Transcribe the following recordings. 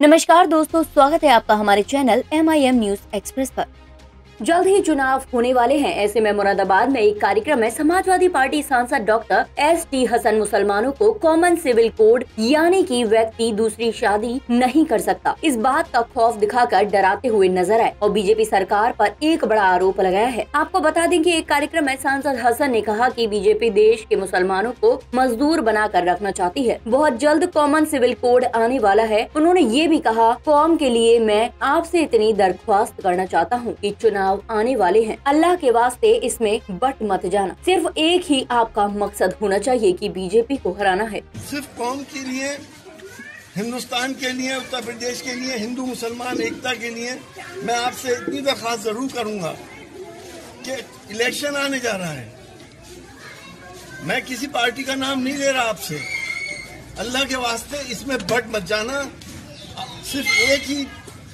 नमस्कार दोस्तों स्वागत है आपका हमारे channel M I M news express पर। जल्द ही चुनाव होने वाले हैं। ऐसे में मुरादाबाद में एक कार्यक्रम में समाजवादी पार्टी सांसद डॉक्टर एस टी हसन मुसलमानों को कॉमन सिविल कोड यानी कि व्यक्ति दूसरी शादी नहीं कर सकता। इस बात का खौफ दिखाकर डराते हुए नज़र आए और बीजेपी सरकार पर एक बड़ा आरोप लगाया है। आपको बता दें कि एक कार्यक्रम में सांसद हसन ने कहा कि बीजेपी देश के मुसलमानों को मजदूर बनाकर रखना चाहती है। बहुत जल्द कॉमन सिविल कोड आने वाला है। उन्होंने ये भी कहा कौम के लिए मैं आपसे इतनी दरख्वास्त करना चाहता हूँ की चुनाव चुनाव आने वाले हैं। अल्लाह के वास्ते इसमें बट मत जाना। सिर्फ़ एक ही आपका मकसद होना चाहिए कि बीजेपी को हराना है। सिर्फ़ कौम के लिए, हिंदुस्तान के लिए, उत्तर प्रदेश के लिए, हिंदू, मुसलमान, एकता के लिए मैं आपसे इतनी दरखास्त ज़रूर करूँगा कि इलेक्शन आने जा रहा है। मैं किसी पार्टी का नाम नहीं ले रहा आपसे। अल्लाह के वास्ते इसमें बट मत जाना। सिर्फ़ एक ही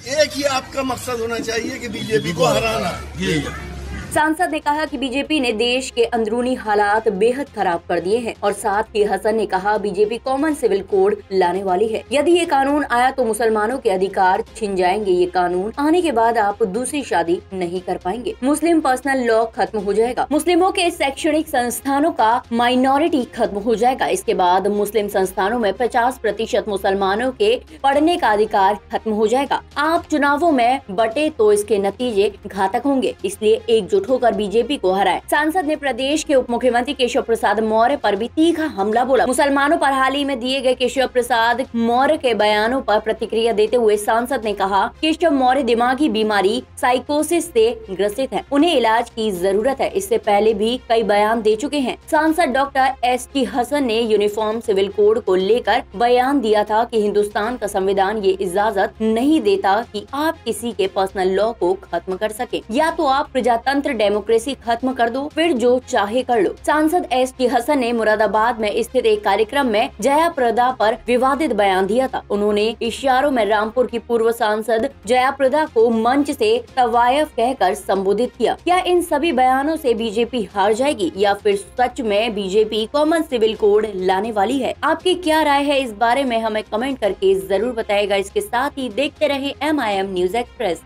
एक ही आपका मकसद होना चाहिए कि बीजेपी को हराना। सांसद ने कहा कि बीजेपी ने देश के अंदरूनी हालात बेहद खराब कर दिए हैं और साथ ही हसन ने कहा, बीजेपी कॉमन सिविल कोड लाने वाली है। यदि ये कानून आया तो मुसलमानों के अधिकार छिन जाएँगे। ये कानून आने के बाद आप दूसरी शादी नहीं कर पाएँगे। मुस्लिम पर्सनल लॉ खत्म हो जाएगा। मुस्लिमों के शैक्षणिक संस्थानों का माइनॉरिटी खत्म हो जाएगा। इसके बाद मुस्लिम संस्थानों में पचास प्रतिशत मुसलमानों के पढ़ने का अधिकार खत्म हो जाएगा। आप चुनावों में बटे तो इसके नतीजे घातक होंगे। इसलिए एकजुट एकजुट होकर बीजेपी को हराए। सांसद ने प्रदेश के उप मुख्यमंत्री केशव प्रसाद मौर्य पर भी तीखा हमला बोला। मुसलमानों पर हाल ही में दिए गए केशव प्रसाद मौर्य के बयानों पर प्रतिक्रिया देते हुए सांसद ने कहा, केशव मौर्य दिमागी बीमारी, साइकोसिस से ग्रसित है। उन्हें इलाज की ज़रूरत है। इससे पहले भी कई बयान दे चुके हैं। सांसद डॉक्टर एस टी हसन ने यूनिफॉर्म सिविल कोड को लेकर बयान दिया था कि हिंदुस्तान का संविधान ये इजाज़त नहीं देता कि आप किसी के पर्सनल लॉ को खत्म कर सके। या तो आप प्रजातंत्र डेमोक्रेसी खत्म कर दो, फिर जो चाहे कर लो। सांसद एस टी हसन ने मुरादाबाद में स्थित एक कार्यक्रम में जया प्रदा पर विवादित बयान दिया था। उन्होंने इशारों में रामपुर की पूर्व सांसद जया प्रदा को मंच से तवायफ कहकर संबोधित किया। क्या इन सभी बयानों से बीजेपी हार जाएगी या फिर सच में बीजेपी कॉमन सिविल कोड लाने वाली है? आपकी क्या राय है? इस बारे में हमें कमेंट करके ज़रूर बताएगा। इसके साथ ही देखते रहे M I M news express